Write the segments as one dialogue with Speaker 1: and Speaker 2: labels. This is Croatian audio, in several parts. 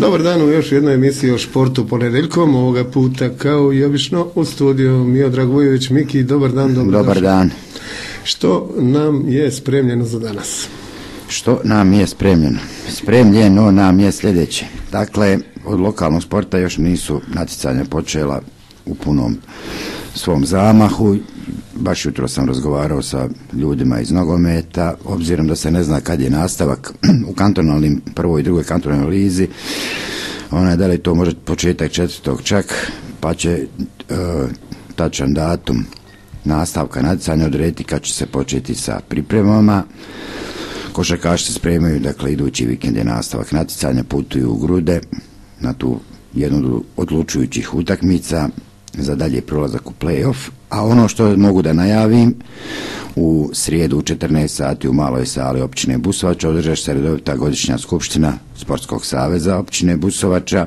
Speaker 1: Dobar dan u još jednoj emisiji o športu ponedeljkom, ovoga puta kao i obično u studiju Mio Dragovojević, Miki, dobar dan,
Speaker 2: dobar, dobar dan.
Speaker 1: Što nam je spremljeno za danas?
Speaker 2: Što nam je spremljeno? Spremljeno nam je sljedeće. Dakle, od lokalnog sporta još nisu natjecanja počela u punom svom zamahu. Baš jutro sam razgovarao sa ljudima iz nogometa, obzirom da se ne zna kad je nastavak u kantonalnim, prvoj i drugoj kantonalnoj lizi. Ona je da li to može početak četvrtog čak, pa će e, tačan datum nastavka natjecanja odrediti kad će se početi sa pripremama. Košarkaši se spremaju, dakle idući vikend je nastavak natjecanja, putuju u grude na tu jednu od odlučujućih utakmica za dalje prolazak u playoff, a ono što mogu da najavim, u srijedu u 14 sati u maloj sali općine Busovača održaš se redovita godišnja skupština Sportskog saveza općine Busovača,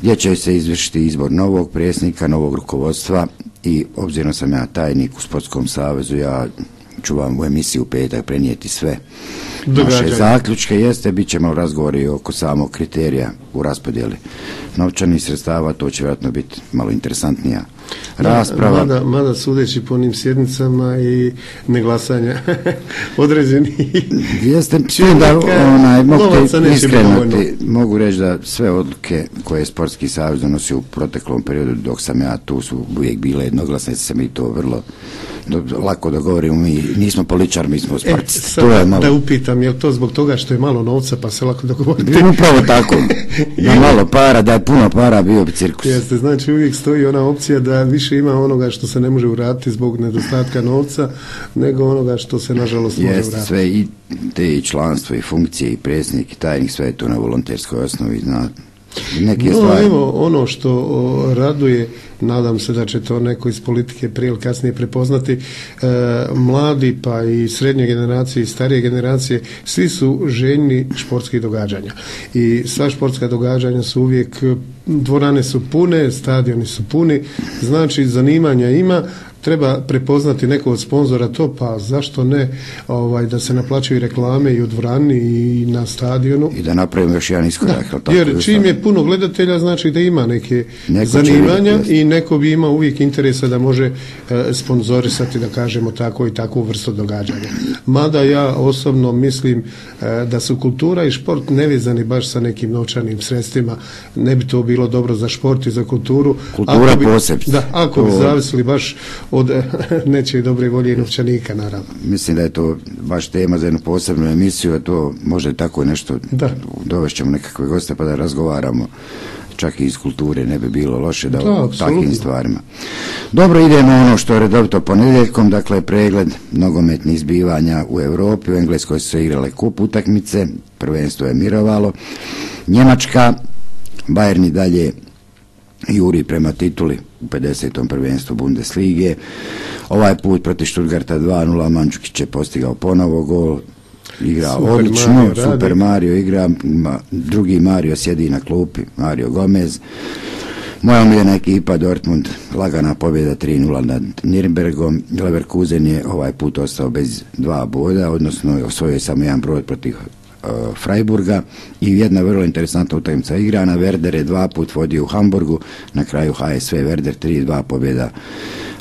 Speaker 2: gdje će se izvršiti izbor novog predsjednika, novog rukovodstva i obzirom sam ja tajnik u Sportskom savezu, ja ću vam u emisiji u petak prenijeti sve naše zaključke. Jeste, bit ćemo razgovori oko samog kriterija u raspodjeli novčanih sredstava, to će vjerojatno biti malo interesantnija rasprava.
Speaker 1: Mada, mada sudeći po onim sjednicama i neglasanja određeni
Speaker 2: Jeste, da onaj, mogu iskreno mogu reći da sve odluke koje je Sportski savez donosio u proteklom periodu dok sam ja tu su uvijek bile jednoglasne, se mi to vrlo lako da govorimo, mi nismo poličar, mi smo sportisti.
Speaker 1: E, Da upitam, je to zbog toga što je malo novca pa se lako dogovoriti?
Speaker 2: Upravo tako. Da malo para, da je puno para bio bi cirkus.
Speaker 1: Jeste, znači uvijek stoji ona opcija da više ima onoga što se ne može vratiti zbog nedostatka novca, nego onoga što se nažalost može vratiti.
Speaker 2: sve i te i članstvo i funkcije i predsjednik i tajnik, sve je to na volonterskoj osnovi, zna, neke no, stvari.
Speaker 1: evo, ono što raduje, nadam se da će to neko iz politike prije ili kasnije prepoznati, e, mladi pa i srednje generacije i starije generacije, svi su željni športskih događanja. I sva športska događanja su uvijek, dvorane su pune, stadioni su puni, znači zanimanja ima, treba prepoznati neko od sponzora to, pa zašto ne ovaj, da se naplaćuju reklame i u dvorani i na stadionu.
Speaker 2: I da napravimo još jedan iskorak.
Speaker 1: jer čim je puno gledatelja znači da ima neke zanimanja i neko bi imao uvijek interesa da može e, sponzorisati da kažemo tako i takvu vrstu događanja. Mada ja osobno mislim e, da su kultura i šport nevezani baš sa nekim novčanim sredstvima. Ne bi to bilo dobro za šport i za kulturu.
Speaker 2: Kultura
Speaker 1: bi,
Speaker 2: posebno.
Speaker 1: Da, ako bi zavisili baš od nečije dobre volje i novčanika naravno.
Speaker 2: Mislim da je to baš tema za jednu posebnu emisiju, a to može tako nešto da. dovešćemo nekakve goste pa da razgovaramo čak i iz kulture ne bi bilo loše da, da o takvim stvarima. Dobro, idemo ono što je redovito ponedjeljkom, dakle pregled nogometnih zbivanja u Europi, u Engleskoj su se igrale kup utakmice, prvenstvo je mirovalo. Njemačka, Bayern i dalje juri prema tituli u 50. prvenstvu Bundeslige. Ovaj put protiv Stuttgarta 2-0 Mandžukić je postigao ponovo gol. Igra odlično, Super Mario igra, drugi Mario sjedi na klupi, Mario Gomez. Moja omiljena ekipa Dortmund, lagana pobjeda 3-0 nad Nürnbergom. Leverkusen je ovaj put ostao bez dva boda, odnosno osvojio je samo jedan brod protiv Freiburga i jedna vrlo interesantna utakmica igrana. Werder je dva put vodio u Hamburgu, na kraju HSV Werder 3-2 pobjeda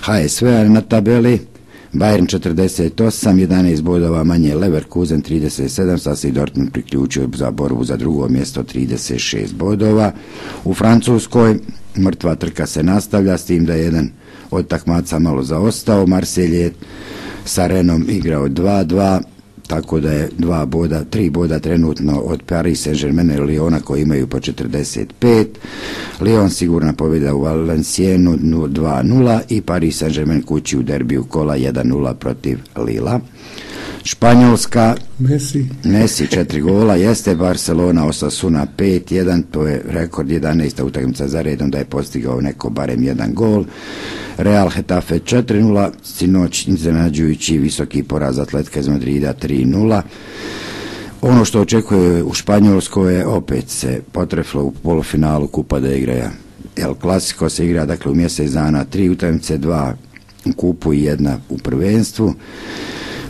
Speaker 2: HSV, na tabeli Bayern 48, 11 bodova manje Leverkusen 37, sad se i Dortmund priključio za borbu za drugo mjesto 36 bodova. U Francuskoj mrtva trka se nastavlja s tim da je jedan od takmaca malo zaostao. Marselj je sa Renom igrao 2-2, tako da je dva boda, tri boda trenutno od Paris Saint-Germain i Liona koji imaju po 45. Lyon sigurna pobjeda u Valencienu 2-0 i Paris Saint-Germain kući u derbiju kola 1-0 protiv Lila. Španjolska
Speaker 1: Messi.
Speaker 2: Messi četiri gola, jeste Barcelona Osasuna 5-1, to je rekord 11. utakmica za redom da je postigao neko barem jedan gol. Real Hetafe 4-0, sinoć iznenađujući visoki poraz Atletka iz Madrida 3-0. Ono što očekuje u Španjolskoj je opet se potreflo u polufinalu Kupa da igraja. El Clasico se igra dakle u mjesec dana tri utakmice, dva u kupu i jedna u prvenstvu.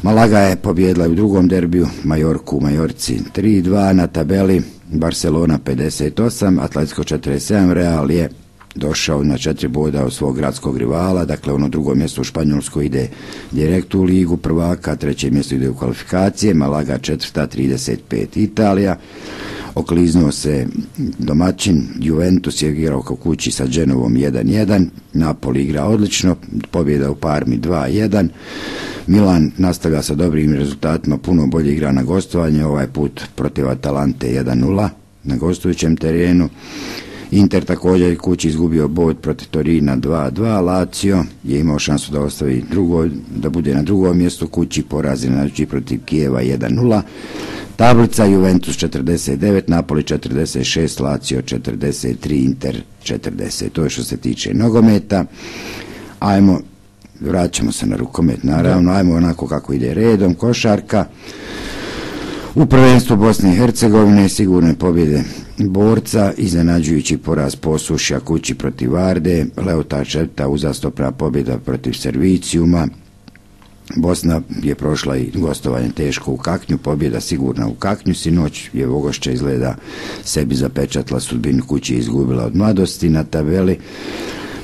Speaker 2: Malaga je pobjedila u drugom derbiju Majorku u Majorci 3-2 na tabeli Barcelona 58, Atletico 47, Real je došao na četiri boda od svog gradskog rivala, dakle ono drugo mjesto u Španjolskoj ide direkt u ligu prvaka, treće mjesto ide u kvalifikacije, Malaga četvrta, 35 Italija, okliznuo se domaćin, Juventus je igrao kao kući sa Genovom 1-1, Napoli igra odlično, pobjeda u Parmi 2-1, Milan nastavlja sa dobrim rezultatima, puno bolje igra na gostovanje, ovaj put protiv Atalante 1-0 na gostujućem terenu. Inter također kući izgubio bod protiv Torina 2-2, Lazio je imao šansu da ostavi drugo, da bude na drugom mjestu kući, porazi na protiv Kijeva 1-0. Tablica Juventus 49, Napoli 46, Lazio 43, Inter 40. To je što se tiče nogometa. Ajmo, vraćamo se na rukomet, naravno, ajmo onako kako ide redom, košarka. U prvenstvu Bosne i Hercegovine sigurne pobjede borca, iznenađujući poraz posušja kući protiv Varde, Leota Četa uzastopna pobjeda protiv Servicijuma, Bosna je prošla i gostovanje teško u Kaknju, pobjeda sigurna u Kaknju, sinoć je Vogošća izgleda sebi zapečatla sudbinu kući izgubila od mladosti na tabeli.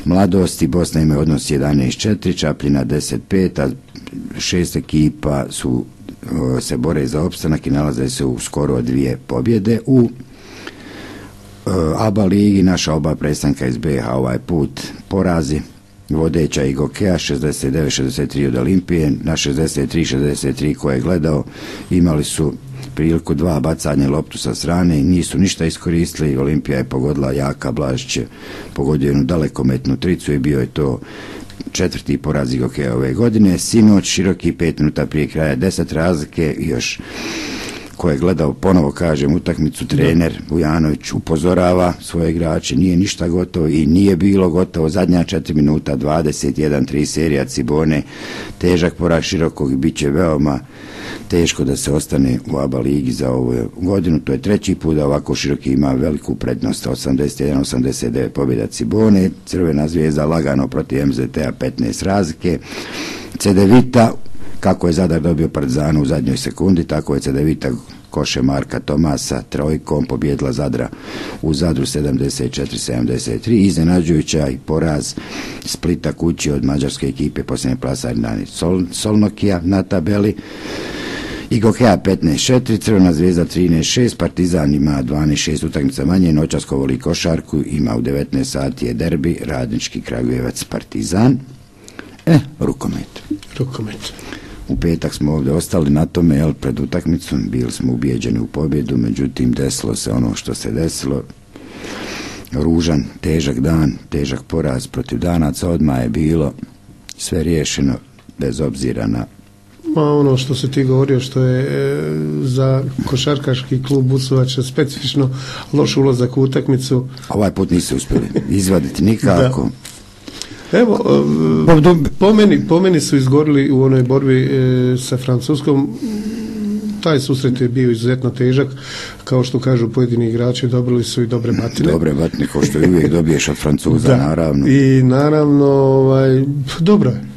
Speaker 2: Mladosti Bosna ima odnos 11-4, Čapljina 10-5, a šest ekipa su se bore za opstanak i nalaze se u skoro dvije pobjede. U ABA ligi naša oba predstavnika iz BH ovaj put porazi vodeća i Gokea 69-63 od Olimpije na 63-63 koje je gledao imali su priliku dva bacanja loptu sa strane nisu ništa iskoristili. Olimpija je pogodila Jaka Blažić pogodio jednu dalekometnu tricu i bio je to četvrti poraz ove godine. Sinoć široki pet minuta prije kraja deset razlike i još ko je gledao ponovo kažem utakmicu trener Vujanović upozorava svoje igrače nije ništa gotovo i nije bilo gotovo. Zadnja 4 minuta 21 3 serija Cibone težak poraz širokog i bit će veoma teško da se ostane u ABA ligi za ovu godinu. To je treći put da ovako široki ima veliku prednost. 81-89 pobjeda Cibone Crvena zvijezda lagano protiv MZT-a 15 razlike. Cedevita kako je Zadar dobio Partizanu u zadnjoj sekundi, tako je Cedevita Koše Marka Tomasa trojkom pobjedila Zadra u Zadru 74-73 iznenađujuća i poraz Splita kući od mađarske ekipe posljednje plasari Sol, Solnokija na tabeli i Gokea 15-4, Crvena zvijezda 13-6, Partizan ima 12-6 utakmica manje, Noćasko voli košarku, ima u 19 sati je derbi, Radnički Kragujevac Partizan. E, rukomet.
Speaker 1: Rukomet.
Speaker 2: U petak smo ovdje ostali na tome, jel, pred utakmicom, bili smo ubijeđeni u pobjedu, međutim, desilo se ono što se desilo. Ružan, težak dan, težak poraz protiv danaca, odmah je bilo sve riješeno, bez obzira na
Speaker 1: Ma ono što se ti govorio što je e, za košarkaški klub Busovača specifično loš ulazak u utakmicu.
Speaker 2: Ovaj put nisu uspjeli izvaditi nikako.
Speaker 1: Evo, e, po meni, po meni su izgorili u onoj borbi e, sa Francuskom taj susret je bio izuzetno težak, kao što kažu pojedini igrači, dobili su i dobre batine.
Speaker 2: Dobre batine, kao što uvijek dobiješ od Francuza, naravno.
Speaker 1: I naravno, ovaj, dobro je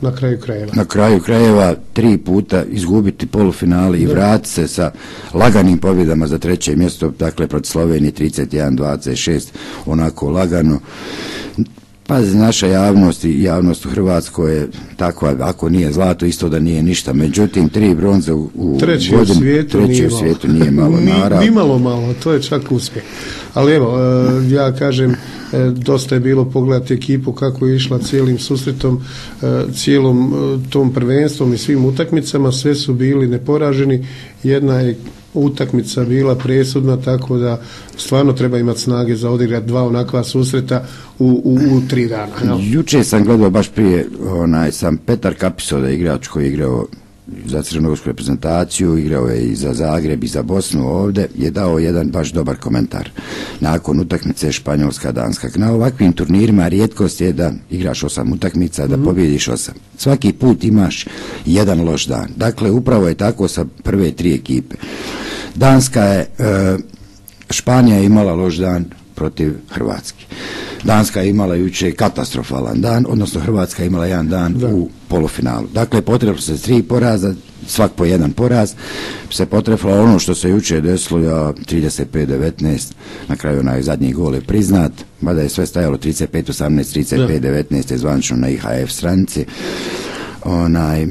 Speaker 1: na kraju krajeva.
Speaker 2: Na kraju krajeva tri puta izgubiti polufinali i vratiti se sa laganim pobjedama za treće mjesto, dakle protiv Slovenije 31-26, onako lagano. Pa naša javnost i javnost u Hrvatskoj je takva, ako nije zlato, isto da nije ništa. Međutim, tri bronze u, u
Speaker 1: treći
Speaker 2: godinu,
Speaker 1: u svijetu,
Speaker 2: treći
Speaker 1: nije,
Speaker 2: u svijetu nije malo,
Speaker 1: naravno. Ni malo malo, to je čak uspjeh. Ali evo, e, ja kažem, dosta je bilo pogledati ekipu kako je išla cijelim susretom, e, cijelom tom prvenstvom i svim utakmicama, sve su bili neporaženi. Jedna je utakmica bila presudna, tako da stvarno treba imati snage za odigrati dva onakva susreta u, u, u tri dana.
Speaker 2: Juče sam gledao baš prije, onaj, sam Petar Kapiso da igrač koji je igrao za crnogorsku reprezentaciju, igrao je i za Zagreb i za Bosnu ovdje, je dao jedan baš dobar komentar. Nakon utakmice Španjolska, Danska. Na ovakvim turnirima rijetkost je da igraš osam utakmica, da mm pobjediš osam. Svaki put imaš jedan loš dan. Dakle, upravo je tako sa prve tri ekipe. Danska je, e, Španija je imala loš dan protiv Hrvatske. Danska je imala juče katastrofalan dan, odnosno Hrvatska je imala jedan dan u polufinalu. Dakle, potrebno se tri poraza svak po jedan poraz, se potrefilo ono što se jučer desilo, ja 35-19, na kraju onaj zadnji gol je priznat, mada je sve stajalo 35-18, 35-19 je zvančno na IHF stranici. Onaj...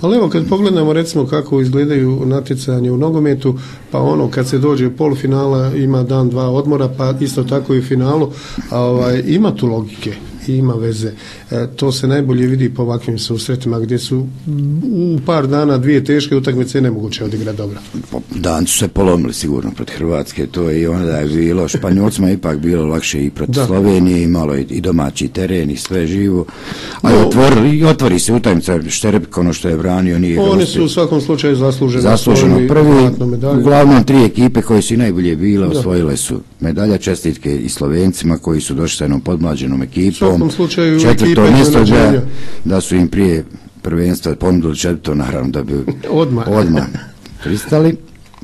Speaker 1: Ali evo kad pogledamo recimo kako izgledaju natjecanje u nogometu, pa ono kad se dođe u polufinala ima dan dva odmora, pa isto tako i u finalu, ovaj, ima tu logike ima veze. E, to se najbolje vidi po ovakvim susretima gdje su u par dana dvije teške utakmice nemoguće odigrati dobro.
Speaker 2: Dan su se polomili sigurno pred Hrvatske, to je i onda je bilo, Španjolcima ipak bilo lakše i protiv Slovenije, imalo i domaći teren i sve živo. A no, otvorili, otvori se utakmica Šterbik, ono što je branio nije
Speaker 1: Oni su u svakom slučaju zasluženi.
Speaker 2: Zasluženo prvi, uglavnom tri ekipe koje su najbolje bile, osvojile su medalja čestitke i Slovencima koji su došli sa jednom podmlađenom ekipom
Speaker 1: svakom slučaju
Speaker 2: četvrto mjesto da, da su im prije prvenstva ponudili četvrto naravno da bi
Speaker 1: odmah,
Speaker 2: odmah pristali.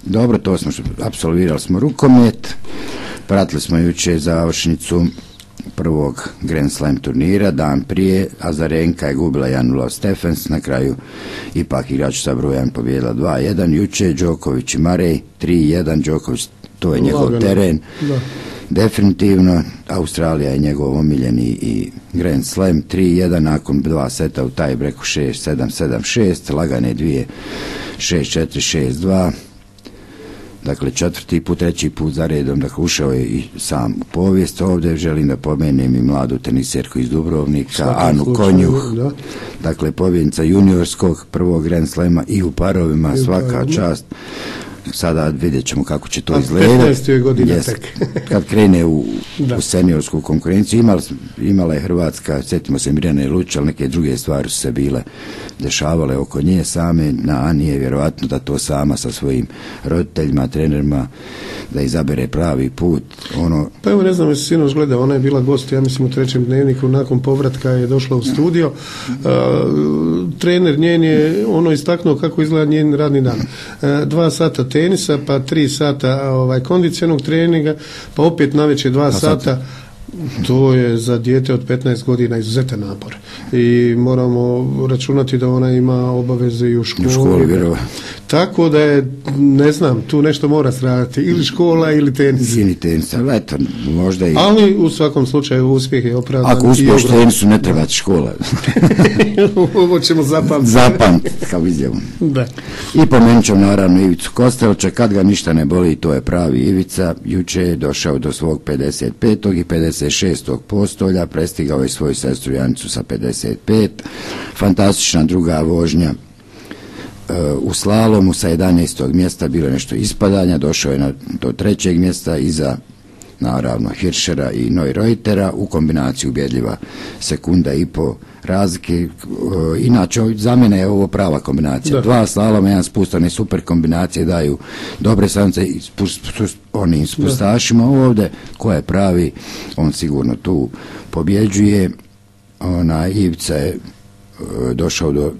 Speaker 2: Dobro, to smo apsolvirali smo rukomet, pratili smo jučer završnicu prvog Grand Slam turnira, dan prije. Azarenka je gubila 1-0 Stefans, na kraju ipak igrač sa brojem pobjedila 2-1, juče Đoković i Marej 3-1, Đoković to je njegov teren. Da definitivno Australija je njegov omiljeni i Grand Slam 3-1 nakon dva seta u taj breku 6-7-7-6 lagane dvije 6-4-6-2 dakle četvrti put, treći put za redom dakle ušao je i sam u povijest. Ovdje želim da pomenem i mladu teniserku iz Dubrovnika Anu Konjuh. dakle pobjednica juniorskog prvog Grand Slema i u parovima. Svaka čast sada vidjet ćemo kako će to izgledati.
Speaker 1: godina
Speaker 2: kad krene u, u seniorsku konkurenciju, imala, imala je Hrvatska, sjetimo se Mirjane Luč, ali neke druge stvari su se bile dešavale oko nje same, na Ani je vjerojatno da to sama sa svojim roditeljima, trenerima, da izabere pravi put. Ono...
Speaker 1: Pa evo ne znam, jesi sinoć gleda, ona je bila gost, ja mislim u trećem dnevniku, nakon povratka je došla u studio, trener njen je ono istaknuo kako izgleda njen radni dan. dva sata tenisa, pa tri sata ovaj, kondicionog treninga, pa opet navečer dva sata. To je za dijete od 15 godina izuzetan napor. I moramo računati da ona ima obaveze i u školi. U školi Tako da je, ne znam, tu nešto mora stradati, ili škola ili tenis.
Speaker 2: Ili tenis, ali eto, možda i...
Speaker 1: Ali u svakom slučaju uspjeh je opravdan.
Speaker 2: Ako uspješ tenisu, ne treba škola.
Speaker 1: Ovo ćemo zapamtiti.
Speaker 2: Zapamtiti, kao izjavu.
Speaker 1: Da.
Speaker 2: I pomenut ćemo naravno Ivicu Kostelča, kad ga ništa ne boli, to je pravi Ivica. Juče je došao do svog 55. i 56. postolja, prestigao je svoju sestru Janicu sa 55. Fantastična druga vožnja u slalomu sa 11. mjesta bilo je nešto ispadanja, došao je na, do trećeg mjesta iza naravno Hiršera i Neureutera u kombinaciji ubjedljiva sekunda i po razlike. E, inače, za mene je ovo prava kombinacija. Dva slaloma, jedan spust, one super kombinacije daju dobre stanice i onim spustašima ovdje. Ko je pravi, on sigurno tu pobjeđuje. Ona Ivica je e, došao do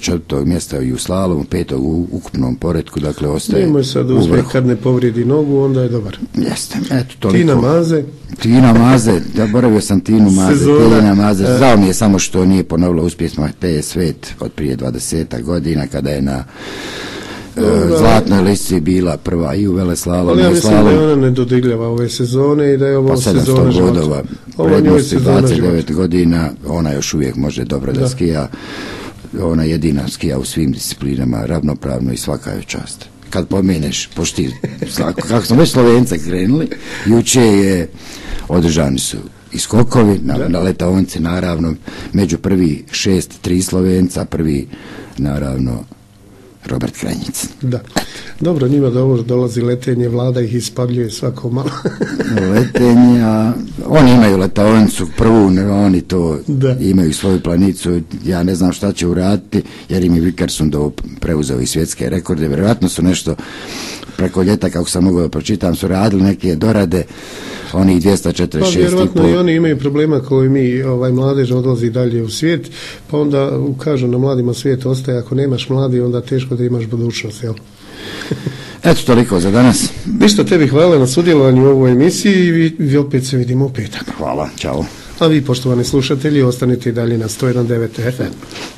Speaker 2: četvrtog mjesta i u slalomu, petog u ukupnom poredku, dakle ostaje
Speaker 1: Nemoj sad uspjeh kad ne povridi nogu, onda je dobar.
Speaker 2: Jeste, eto toliko.
Speaker 1: Tina Maze.
Speaker 2: Tina Maze, boravio sam Tinu Maze, Tina Maze, e. žao mi je samo što nije ponovila uspjesno PS Svet od prije 20 godina kada je na e, zlatnoj listi bila prva i u Veleslalom
Speaker 1: Ali ja mislim da je ona nedodigljava ove sezone i da je ovo pa sezona
Speaker 2: bodova, prednosti 29 godina, ona još uvijek može dobro da skija ona jedina skija u svim disciplinama, ravnopravno i svaka je čast. Kad pomeneš, pošti, kako smo već Slovence krenuli, juče je održani su i skokovi na, na letaonce, naravno, među prvi šest, tri Slovenca, prvi, naravno, Robert Kranjic.
Speaker 1: Da. Dobro, njima dobro dolazi letenje, vlada ih ispavljuje svako malo.
Speaker 2: Letenja, oni imaju letaonicu prvu, oni to imaju svoju planicu, ja ne znam šta će uraditi, jer im je Vikerson do preuzeo i svjetske rekorde, vjerojatno su nešto preko ljeta, kako sam mogao da pročitam, su radili neke dorade, oni 246 pa
Speaker 1: vjerojatno i, oni imaju problema kao i mi, ovaj mladež odlazi dalje u svijet, pa onda kažu na mladima svijet ostaje, ako nemaš mladi, onda teško da imaš budućnost, jel?
Speaker 2: Eto, toliko za danas.
Speaker 1: Ništa tebi hvala na sudjelovanju u ovoj emisiji i vi, vi opet se vidimo u petak.
Speaker 2: Hvala, čao.
Speaker 1: A vi, poštovani slušatelji, ostanite i dalje na 101.9 FM.